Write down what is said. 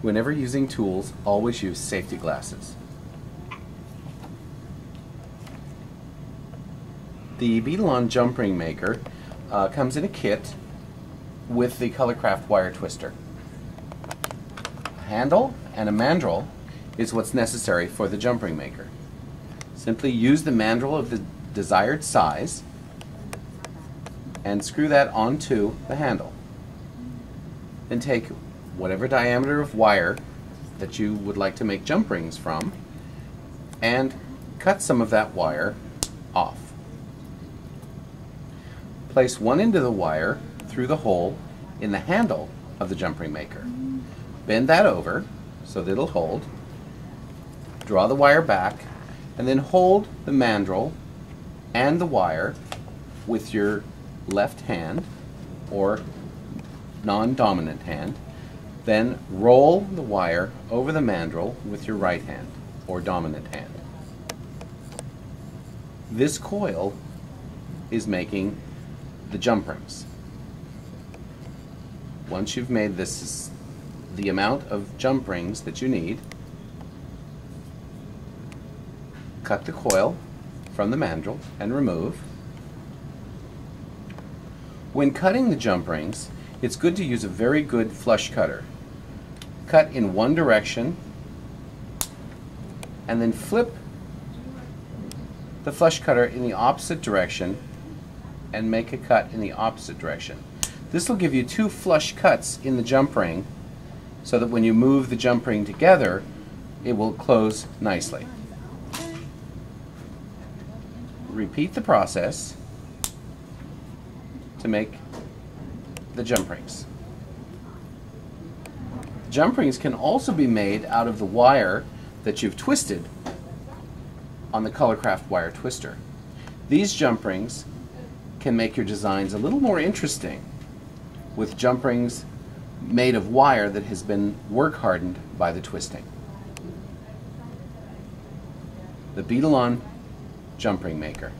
Whenever using tools, always use safety glasses. The Beadalon jump ring maker uh, comes in a kit with the ColourCraft wire twister. A handle and a mandrel is what's necessary for the jump ring maker. Simply use the mandrel of the desired size and screw that onto the handle. Then take whatever diameter of wire that you would like to make jump rings from and cut some of that wire off. Place one end of the wire through the hole in the handle of the jump ring maker. Bend that over so that it'll hold. Draw the wire back and then hold the mandrel and the wire with your left hand or non-dominant hand. Then roll the wire over the mandrel with your right hand or dominant hand. This coil is making the jump rings. Once you've made this the amount of jump rings that you need, cut the coil from the mandrel and remove. When cutting the jump rings, it's good to use a very good flush cutter. Cut in one direction and then flip the flush cutter in the opposite direction and make a cut in the opposite direction. This will give you two flush cuts in the jump ring so that when you move the jump ring together, it will close nicely. Repeat the process to make the jump rings. Jump rings can also be made out of the wire that you've twisted on the ColourCraft wire twister. These jump rings can make your designs a little more interesting with jump rings made of wire that has been work hardened by the twisting. The Beadalon jump ring maker.